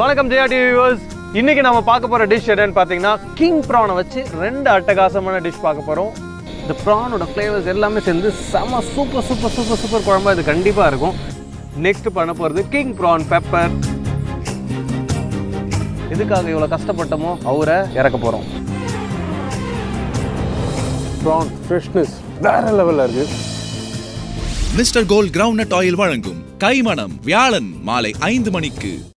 வணக்கம் Jaya TV viewers இன்னைக்கு நம்ம பார்க்க போற டிஷ் என்னன்னு பார்த்தீங்கன்னா கிங் ப்ரானை வச்சு ரெண்டு அட்டகாசமான டிஷ் பார்க்க போறோம். இந்த ப்ரானோட ஃப்ளேவர்ஸ் எல்லாமே சேர்ந்து செம சூப்பர் சூப்பர் சூப்பர் சூப்பர் குழம்பா இது கண்டிப்பா இருக்கும். நெக்ஸ்ட் பண்ண போறது கிங் ப்ரான் பெப்பர் எதுக்காக இவ்வளோ கஷ்டப்பட்டோமோ அவரை இறக்க போறோம். ப்ரான் ஃப்ரெஷ்னஸ் வேற லெவலில் இருக்கு. மிஸ்டர் கோல்ட் கிரவுண்ட் ஆயில் வழங்கும் கைமணம் வியாழன் மாலை ஐந்து மணிக்கு.